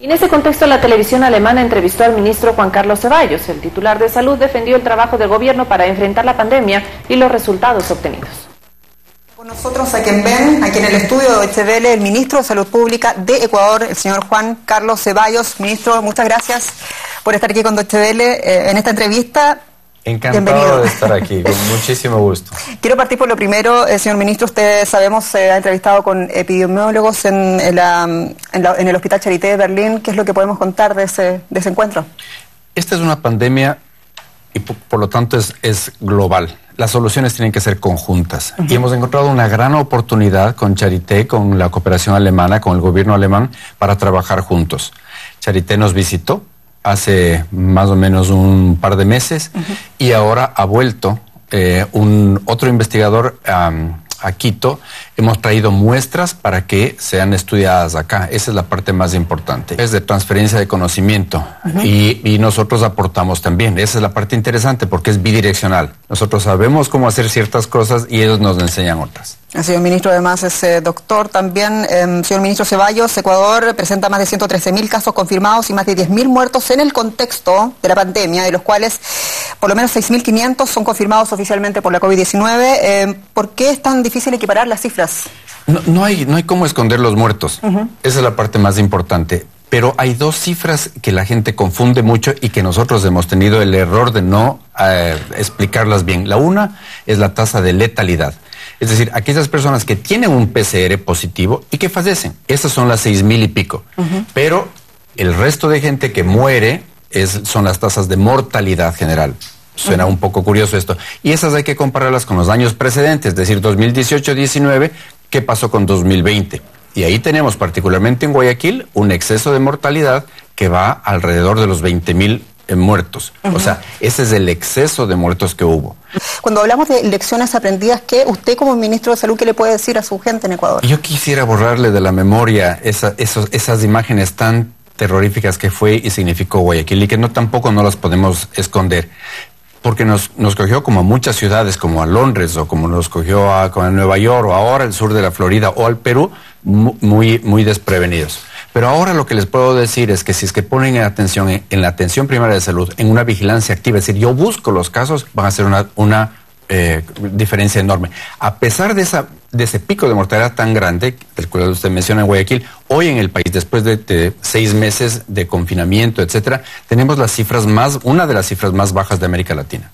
En ese contexto, la televisión alemana entrevistó al ministro Juan Carlos Ceballos. El titular de salud defendió el trabajo del gobierno para enfrentar la pandemia y los resultados obtenidos. Con nosotros, a quien ven, aquí en el estudio de HBL, el ministro de Salud Pública de Ecuador, el señor Juan Carlos Ceballos. Ministro, muchas gracias por estar aquí con HBL eh, en esta entrevista. Encantado de estar aquí, con muchísimo gusto. Quiero partir por lo primero, eh, señor ministro. Usted, sabemos, se ha entrevistado con epidemiólogos en, el Hospital Charité de Berlín. ¿Qué es lo que podemos contar de ese, encuentro? Esta es una pandemia y por, lo tanto es, global. Las soluciones tienen que ser conjuntas. Y hemos encontrado una gran oportunidad con Charité, con la cooperación alemana, con el gobierno alemán, para trabajar juntos. Charité nos visitó hace más o menos un par de meses y ahora ha vuelto eh, un otro investigador a Quito, hemos traído muestras para que sean estudiadas acá. Esa es la parte más importante. Es de transferencia de conocimiento y, y, nosotros aportamos también. Esa es la parte interesante porque es bidireccional. Nosotros sabemos cómo hacer ciertas cosas y ellos nos enseñan otras. El señor ministro además es eh, doctor también. Eh, señor ministro Ceballos, Ecuador presenta más de 113 mil casos confirmados y más de 10 mil muertos en el contexto de la pandemia, de los cuales por lo menos 6.500 son confirmados oficialmente por la COVID-19. Eh, ¿Por qué es tan difícil equiparar las cifras? No, hay, no hay cómo esconder los muertos. Esa es la parte más importante. Pero hay dos cifras que la gente confunde mucho y que nosotros hemos tenido el error de no eh, explicarlas bien. La una es la tasa de letalidad. Es decir, aquellas personas que tienen un PCR positivo y que fallecen. Esas son las seis mil y pico. Pero el resto de gente que muere es, son las tasas de mortalidad general. Suena un poco curioso esto. Y esas hay que compararlas con los años precedentes, es decir, 2018-19, ¿qué pasó con 2020? Y ahí tenemos, particularmente en Guayaquil, un exceso de mortalidad que va alrededor de los 20 mil eh, muertos. O sea, ese es el exceso de muertos que hubo. Cuando hablamos de lecciones aprendidas, ¿qué usted como ministro de Salud, qué le puede decir a su gente en Ecuador? Yo quisiera borrarle de la memoria esas imágenes tan terroríficas que fue y significó Guayaquil y que no tampoco no las podemos esconder porque nos, nos cogió como a muchas ciudades, como a Londres o como nos cogió a, a Nueva York o ahora el sur de la Florida o al Perú, muy, muy desprevenidos. Pero ahora lo que les puedo decir es que si es que ponen atención en, la atención primaria de salud, en una vigilancia activa, es decir, yo busco los casos, van a ser una, eh, diferencia enorme. A pesar de, de ese pico de mortalidad tan grande, del cual usted menciona en Guayaquil, hoy en el país, después de, seis meses de confinamiento, etcétera, tenemos las cifras más, una de las cifras más bajas de América Latina.